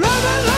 Love